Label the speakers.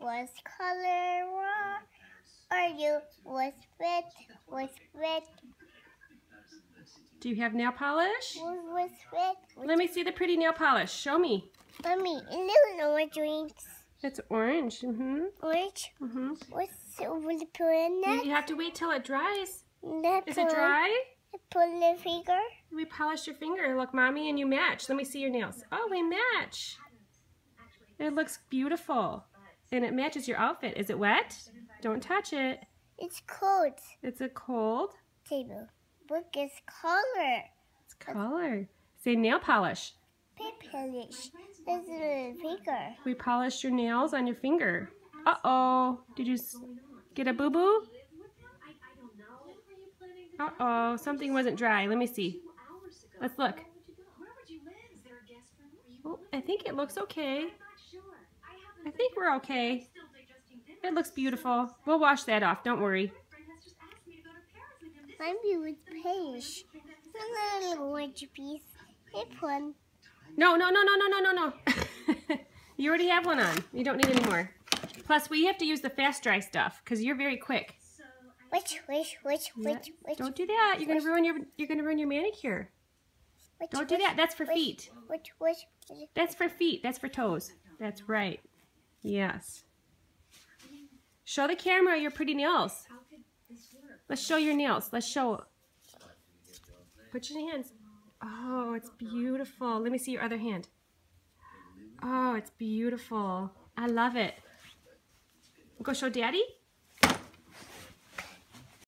Speaker 1: what color are you? Was red? Was red?
Speaker 2: Do you have nail polish?
Speaker 1: Was red?
Speaker 2: Let me see the pretty nail polish. Show me.
Speaker 1: Let Mommy, little orange drinks.
Speaker 2: It's orange. Mm-hmm.
Speaker 1: Orange?
Speaker 2: Mm-hmm.
Speaker 1: What's over the put that?
Speaker 2: You have to wait till it dries.
Speaker 1: That
Speaker 2: Is it dry?
Speaker 1: Put the finger.
Speaker 2: We polished your finger. Look, mommy, and you match. Let me see your nails. Oh, we match. It looks beautiful. And it matches your outfit. Is it wet? Don't touch it.
Speaker 1: It's cold.
Speaker 2: It's a cold.
Speaker 1: Table. Book is color.
Speaker 2: It's color. Say nail polish.
Speaker 1: Polish. This is a finger.
Speaker 2: We polished your nails on your finger. Uh-oh. Did you get a boo-boo? Uh-oh. Something wasn't dry. Let me see. Let's look. Oh, I think it looks okay. I think we're okay. It looks beautiful. We'll wash that off. Don't worry.
Speaker 1: Maybe with page. A little orange piece. Hip one.
Speaker 2: No, no, no, no, no, no, no, no. you already have one on. You don't need any more. Plus, we have to use the fast dry stuff because you're very quick.
Speaker 1: Which, which, which,
Speaker 2: Yeah.
Speaker 1: which, which?
Speaker 2: Don't do that. You're gonna ruin your. You're gonna ruin your manicure.
Speaker 1: which,
Speaker 2: Don't do
Speaker 1: which,
Speaker 2: that. That's for
Speaker 1: which,
Speaker 2: feet.
Speaker 1: Which, which, which?
Speaker 2: That's for feet. That's for toes. That's right. Yes. Show the camera your pretty nails. Let's show your nails. Let's show. Put your hands. Oh, it's beautiful. Let me see your other hand. Oh, it's beautiful. I love it. Go show daddy.